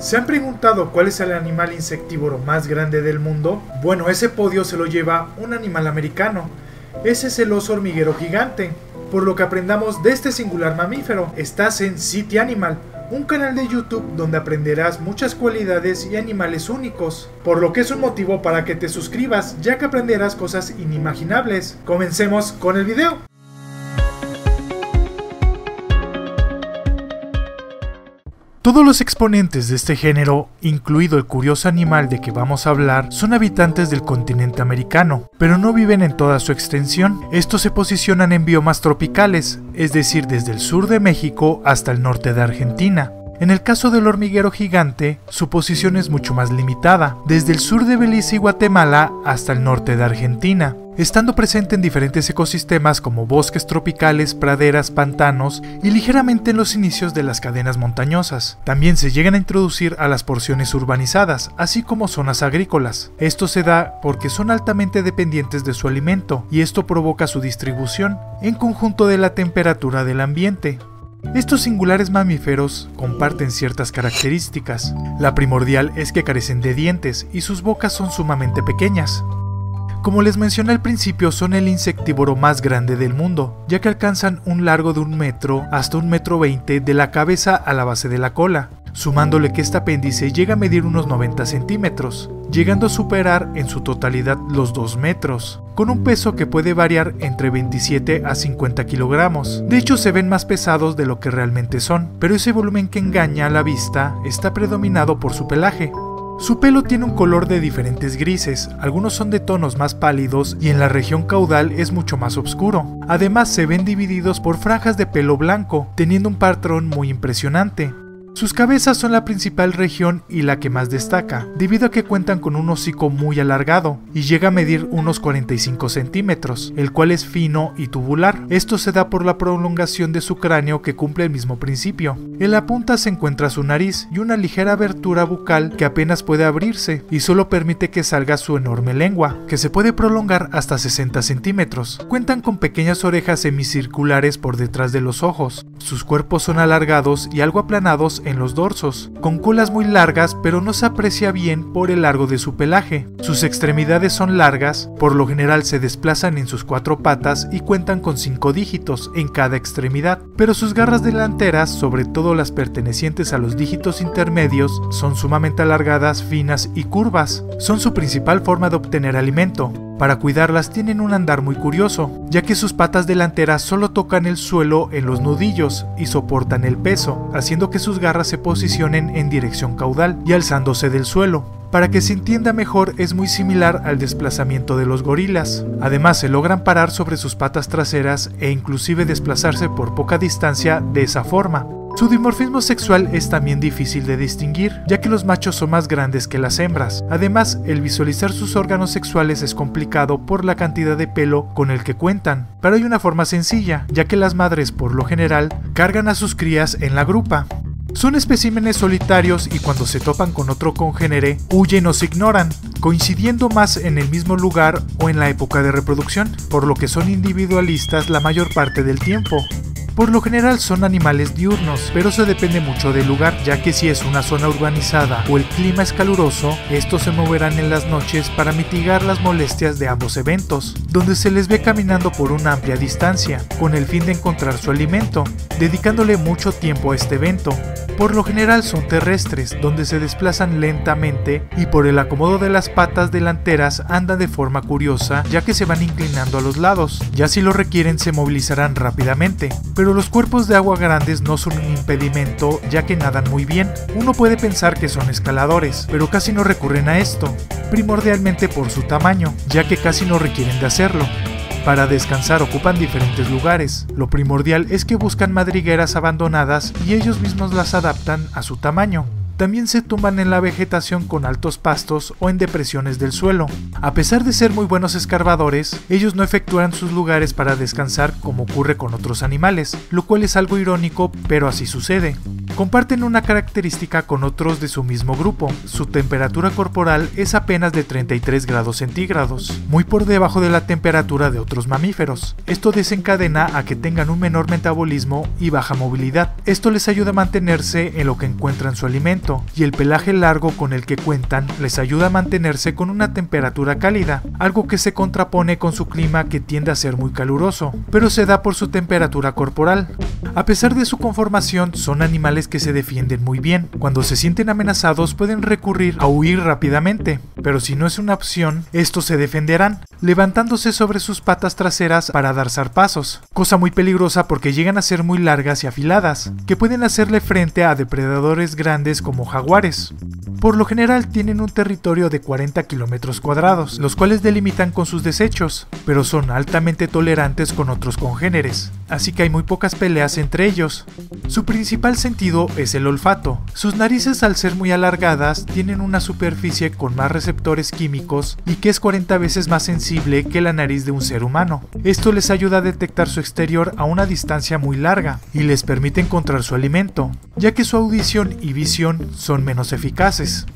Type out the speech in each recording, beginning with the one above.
¿Se han preguntado cuál es el animal insectívoro más grande del mundo? Bueno, ese podio se lo lleva un animal americano. Ese es el oso hormiguero gigante. Por lo que aprendamos de este singular mamífero, estás en City Animal, un canal de YouTube donde aprenderás muchas cualidades y animales únicos, por lo que es un motivo para que te suscribas ya que aprenderás cosas inimaginables. Comencemos con el video. Todos los exponentes de este género, incluido el curioso animal de que vamos a hablar, son habitantes del continente americano, pero no viven en toda su extensión. Estos se posicionan en biomas tropicales, es decir, desde el sur de México hasta el norte de Argentina. En el caso del hormiguero gigante, su posición es mucho más limitada, desde el sur de Belice y Guatemala hasta el norte de Argentina, estando presente en diferentes ecosistemas como bosques tropicales, praderas, pantanos y ligeramente en los inicios de las cadenas montañosas. También se llegan a introducir a las porciones urbanizadas, así como zonas agrícolas. Esto se da porque son altamente dependientes de su alimento y esto provoca su distribución en conjunto de la temperatura del ambiente. Estos singulares mamíferos comparten ciertas características. La primordial es que carecen de dientes y sus bocas son sumamente pequeñas. Como les mencioné al principio, son el insectívoro más grande del mundo, ya que alcanzan un largo de un metro hasta un metro veinte de la cabeza a la base de la cola, sumándole que este apéndice llega a medir unos 90 centímetros, llegando a superar en su totalidad los 2 metros, con un peso que puede variar entre 27 a 50 kilogramos. De hecho, se ven más pesados de lo que realmente son, pero ese volumen que engaña a la vista está predominado por su pelaje. Su pelo tiene un color de diferentes grises, algunos son de tonos más pálidos y en la región caudal es mucho más oscuro. Además se ven divididos por franjas de pelo blanco, teniendo un patrón muy impresionante. Sus cabezas son la principal región y la que más destaca, debido a que cuentan con un hocico muy alargado y llega a medir unos 45 centímetros, el cual es fino y tubular. Esto se da por la prolongación de su cráneo que cumple el mismo principio. En la punta se encuentra su nariz y una ligera abertura bucal que apenas puede abrirse y solo permite que salga su enorme lengua, que se puede prolongar hasta 60 centímetros. Cuentan con pequeñas orejas semicirculares por detrás de los ojos. Sus cuerpos son alargados y algo aplanados los dorsos, con colas muy largas pero no se aprecia bien por el largo de su pelaje. Sus extremidades son largas, por lo general se desplazan en sus cuatro patas y cuentan con cinco dígitos en cada extremidad, pero sus garras delanteras, sobre todo las pertenecientes a los dígitos intermedios, son sumamente alargadas, finas y curvas. Son su principal forma de obtener alimento, para cuidarlas tienen un andar muy curioso, ya que sus patas delanteras solo tocan el suelo en los nudillos y soportan el peso, haciendo que sus garras se posicionen en dirección caudal y alzándose del suelo. Para que se entienda mejor es muy similar al desplazamiento de los gorilas. Además se logran parar sobre sus patas traseras e inclusive desplazarse por poca distancia de esa forma, su dimorfismo sexual es también difícil de distinguir, ya que los machos son más grandes que las hembras. Además, el visualizar sus órganos sexuales es complicado por la cantidad de pelo con el que cuentan, pero hay una forma sencilla, ya que las madres por lo general cargan a sus crías en la grupa. Son especímenes solitarios y cuando se topan con otro congénere, huyen o se ignoran, coincidiendo más en el mismo lugar o en la época de reproducción, por lo que son individualistas la mayor parte del tiempo. Por lo general son animales diurnos, pero se depende mucho del lugar, ya que si es una zona urbanizada o el clima es caluroso, estos se moverán en las noches para mitigar las molestias de ambos eventos, donde se les ve caminando por una amplia distancia, con el fin de encontrar su alimento, dedicándole mucho tiempo a este evento. Por lo general son terrestres, donde se desplazan lentamente y por el acomodo de las patas delanteras andan de forma curiosa, ya que se van inclinando a los lados. Ya si lo requieren se movilizarán rápidamente, pero los cuerpos de agua grandes no son un impedimento ya que nadan muy bien. Uno puede pensar que son escaladores, pero casi no recurren a esto, primordialmente por su tamaño, ya que casi no requieren de hacerlo. Para descansar ocupan diferentes lugares. Lo primordial es que buscan madrigueras abandonadas y ellos mismos las adaptan a su tamaño. También se tumban en la vegetación con altos pastos o en depresiones del suelo. A pesar de ser muy buenos escarbadores, ellos no efectúan sus lugares para descansar como ocurre con otros animales, lo cual es algo irónico, pero así sucede. Comparten una característica con otros de su mismo grupo, su temperatura corporal es apenas de 33 grados centígrados, muy por debajo de la temperatura de otros mamíferos. Esto desencadena a que tengan un menor metabolismo y baja movilidad. Esto les ayuda a mantenerse en lo que encuentran su alimento, y el pelaje largo con el que cuentan les ayuda a mantenerse con una temperatura cálida, algo que se contrapone con su clima que tiende a ser muy caluroso, pero se da por su temperatura corporal. A pesar de su conformación, son animales que se defienden muy bien. Cuando se sienten amenazados pueden recurrir a huir rápidamente, pero si no es una opción, estos se defenderán, levantándose sobre sus patas traseras para dar zarpazos, cosa muy peligrosa porque llegan a ser muy largas y afiladas, que pueden hacerle frente a depredadores grandes como jaguares. Por lo general tienen un territorio de 40 kilómetros cuadrados, los cuales delimitan con sus desechos, pero son altamente tolerantes con otros congéneres, así que hay muy pocas peleas entre ellos. Su principal sentido es el olfato. Sus narices al ser muy alargadas tienen una superficie con más receptores químicos y que es 40 veces más sensible que la nariz de un ser humano. Esto les ayuda a detectar su exterior a una distancia muy larga y les permite encontrar su alimento, ya que su audición y visión son menos eficaces.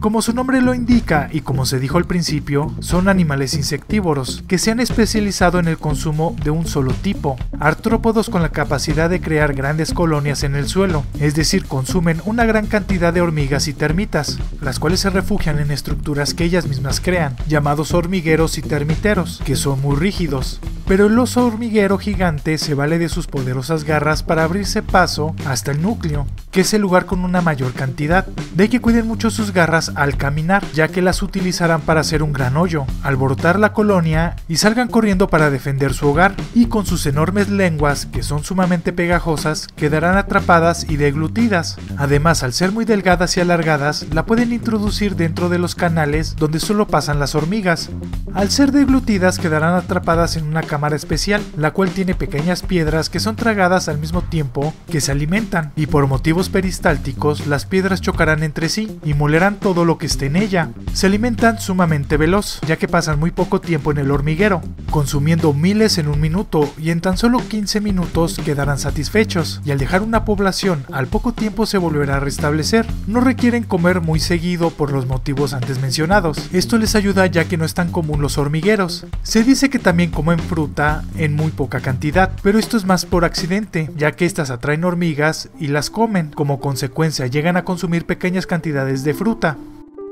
Como su nombre lo indica y como se dijo al principio, son animales insectívoros que se han especializado en el consumo de un solo tipo, artrópodos con la capacidad de crear grandes colonias en el suelo, es decir, consumen una gran cantidad de hormigas y termitas, las cuales se refugian en estructuras que ellas mismas crean, llamados hormigueros y termiteros, que son muy rígidos. Pero el oso hormiguero gigante se vale de sus poderosas garras para abrirse paso hasta el núcleo, que es el lugar con una mayor cantidad. De que cuiden mucho sus garras al caminar, ya que las utilizarán para hacer un gran hoyo, alborotar la colonia y salgan corriendo para defender su hogar, y con sus enormes lenguas, que son sumamente pegajosas, quedarán atrapadas y deglutidas. Además, al ser muy delgadas y alargadas, la pueden introducir dentro de los canales donde solo pasan las hormigas. Al ser deglutidas, quedarán atrapadas en una cámara especial, la cual tiene pequeñas piedras que son tragadas al mismo tiempo que se alimentan, y por motivos peristálticos, las piedras chocarán entre sí y molerán todo lo que esté en ella. Se alimentan sumamente veloz, ya que pasan muy poco tiempo en el hormiguero, consumiendo miles en un minuto y en tan solo 15 minutos quedarán satisfechos, y al dejar una población al poco tiempo se volverá a restablecer. No requieren comer muy seguido por los motivos antes mencionados. Esto les ayuda ya que no es tan común los hormigueros. Se dice que también comen fruta en muy poca cantidad, pero esto es más por accidente, ya que estas atraen hormigas y las comen. Como consecuencia llegan a consumir pequeñas cantidades de fruta.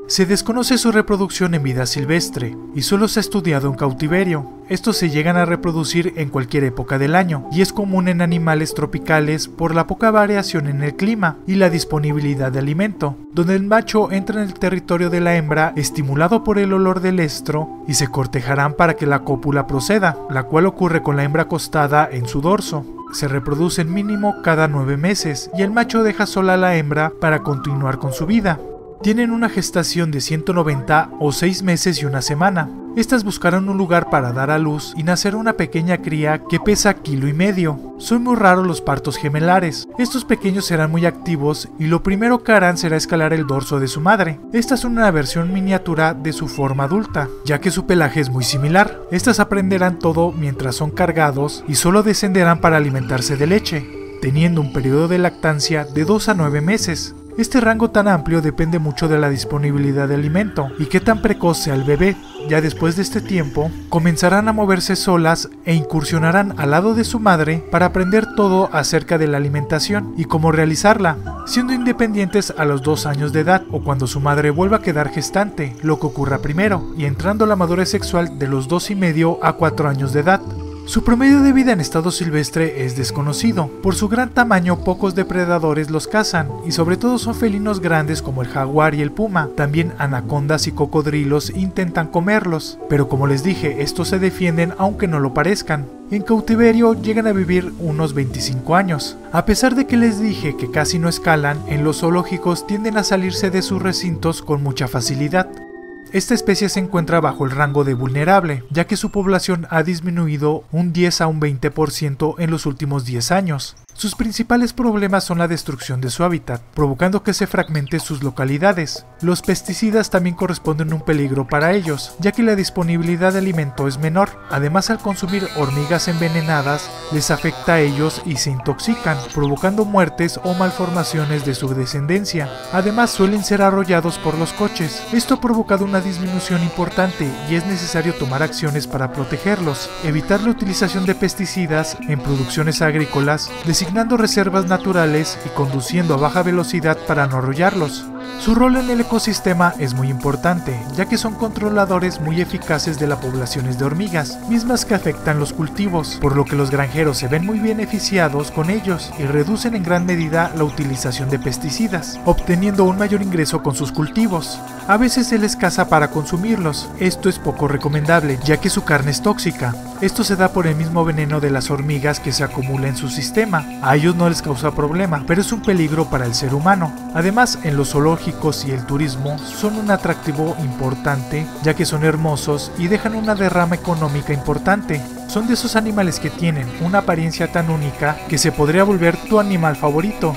Se desconoce su reproducción en vida silvestre y solo se ha estudiado en cautiverio. Estos se llegan a reproducir en cualquier época del año y es común en animales tropicales por la poca variación en el clima y la disponibilidad de alimento, donde el macho entra en el territorio de la hembra estimulado por el olor del estro y se cortejarán para que la cópula proceda, la cual ocurre con la hembra acostada en su dorso se reproducen mínimo cada nueve meses y el macho deja sola a la hembra para continuar con su vida. Tienen una gestación de 190 o 6 meses y una semana. Estas buscarán un lugar para dar a luz y nacer una pequeña cría que pesa kilo y medio. Son muy raros los partos gemelares. Estos pequeños serán muy activos y lo primero que harán será escalar el dorso de su madre. Esta es una versión miniatura de su forma adulta, ya que su pelaje es muy similar. Estas aprenderán todo mientras son cargados y solo descenderán para alimentarse de leche, teniendo un periodo de lactancia de 2 a 9 meses. Este rango tan amplio depende mucho de la disponibilidad de alimento y qué tan precoz sea el bebé. Ya después de este tiempo, comenzarán a moverse solas e incursionarán al lado de su madre para aprender todo acerca de la alimentación y cómo realizarla, siendo independientes a los dos años de edad o cuando su madre vuelva a quedar gestante, lo que ocurra primero, y entrando la madurez sexual de los dos y medio a cuatro años de edad. Su promedio de vida en estado silvestre es desconocido. Por su gran tamaño, pocos depredadores los cazan, y sobre todo son felinos grandes como el jaguar y el puma. También anacondas y cocodrilos intentan comerlos, pero como les dije, estos se defienden aunque no lo parezcan. En cautiverio llegan a vivir unos 25 años. A pesar de que les dije que casi no escalan, en los zoológicos tienden a salirse de sus recintos con mucha facilidad. Esta especie se encuentra bajo el rango de vulnerable, ya que su población ha disminuido un 10 a un 20% en los últimos 10 años. Sus principales problemas son la destrucción de su hábitat, provocando que se fragmente sus localidades. Los pesticidas también corresponden un peligro para ellos, ya que la disponibilidad de alimento es menor. Además, al consumir hormigas envenenadas, les afecta a ellos y se intoxican, provocando muertes o malformaciones de su descendencia. Además, suelen ser arrollados por los coches. Esto ha provocado una disminución importante y es necesario tomar acciones para protegerlos, evitar la utilización de pesticidas en producciones agrícolas, designando reservas naturales y conduciendo a baja velocidad para no arrollarlos. Su rol en el ecosistema es muy importante, ya que son controladores muy eficaces de las poblaciones de hormigas, mismas que afectan los cultivos, por lo que los granjeros se ven muy beneficiados con ellos y reducen en gran medida la utilización de pesticidas, obteniendo un mayor ingreso con sus cultivos. A veces se les caza para consumirlos, esto es poco recomendable, ya que su carne es tóxica. Esto se da por el mismo veneno de las hormigas que se acumula en su sistema. A ellos no les causa problema, pero es un peligro para el ser humano. Además, en los y el turismo son un atractivo importante, ya que son hermosos y dejan una derrama económica importante. Son de esos animales que tienen una apariencia tan única que se podría volver tu animal favorito.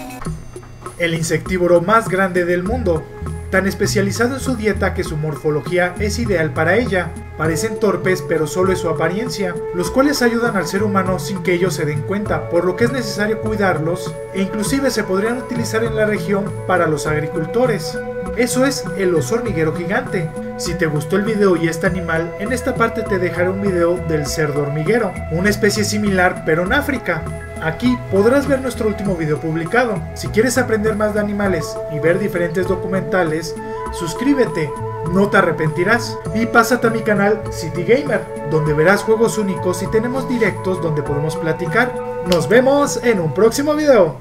El insectívoro más grande del mundo tan especializado en su dieta que su morfología es ideal para ella. Parecen torpes pero solo es su apariencia, los cuales ayudan al ser humano sin que ellos se den cuenta, por lo que es necesario cuidarlos e inclusive se podrían utilizar en la región para los agricultores. Eso es el oso hormiguero gigante. Si te gustó el video y este animal, en esta parte te dejaré un video del cerdo hormiguero, una especie similar pero en África. Aquí podrás ver nuestro último video publicado. Si quieres aprender más de animales y ver diferentes documentales, suscríbete, no te arrepentirás. Y pásate a mi canal City Gamer, donde verás juegos únicos y tenemos directos donde podemos platicar. Nos vemos en un próximo video.